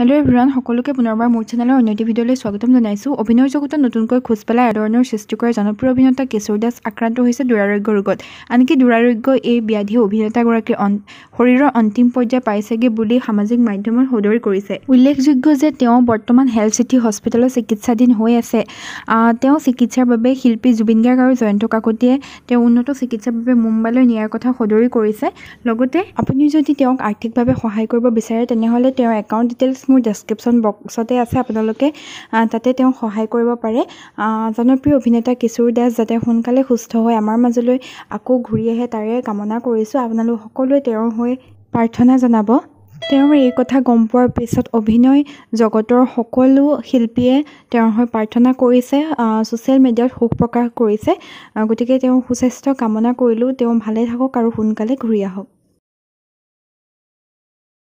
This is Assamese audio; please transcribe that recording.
হেল্ল' এভৰিৱান সকলোকে পুনৰবাৰ মোৰ চেনেলৰ অন্য এটি ভিডিঅ'লৈ স্বাগতম জনাইছোঁ। অভিনয় জগতত নতুনকৈ খোজ পেলাই আদৰণৰ সৃষ্টি কৰা জনপ্ৰিয় অভিনেতা কিশোৰ দাস আক্ৰান্ত হৈছে দুৰাৰোগ্য ৰোগত। আনকি দুৰাৰোগ্য এই ব্যাধিয়ে অভিনেতাগৰাকীৰ শৰীৰৰ অন্তিম পৰ্যায় পাইছেগৈ বুলি সামাজিক মাধ্যমত সদৰি কৰিছে। উল্লেখযোগ্য যে তেওঁ বৰ্তমান হেল্থ চিটি হস্পিটেলত চিকিৎসাধীন হৈ আছে। তেওঁ চিকিৎসাৰ বাবে শিল্পী জুবিন গাৰ্গ আৰু জয়ন্ত কাকতিয়ে তেওঁ উন্নত চিকিৎসাৰ বাবে মুম্বাইলৈ নিয়াৰ কথা সদৰি কৰিছে। লগতে আপুনি যদি তেওঁক আৰ্থিকভাৱে সহায় কৰিব বিচাৰে তেনেহ'লে তেওঁৰ একাউণ্ট ডিটেইলছ মোৰ ডেছক্ৰিপশ্যন বক্সতে আছে আপোনালোকে তাতে তেওঁক সহায় কৰিব পাৰে। জনপ্ৰিয় অভিনেতা কিশোৰ দাস যাতে সোনকালে সুস্থ হৈ আমাৰ মাজলৈ আকৌ ঘূৰি আহে তাৰে কামনা কৰিছোঁ। আপোনালোক সকলোৱে তেওঁৰ হৈ প্ৰাৰ্থনা জনাব। তেওঁৰ এই কথা গম পোৱাৰ পিছত অভিনয় জগতৰ সকলো শিল্পীয়ে তেওঁৰ হৈ প্ৰাৰ্থনা কৰিছে ছ'চিয়েল মিডিয়াত শোক প্ৰকাশ কৰিছে। গতিকে তেওঁ সুস্বাস্থ্য কামনা কৰিলোঁ। তেওঁ ভালে থাকক আৰু সোনকালে ঘূৰি আহক।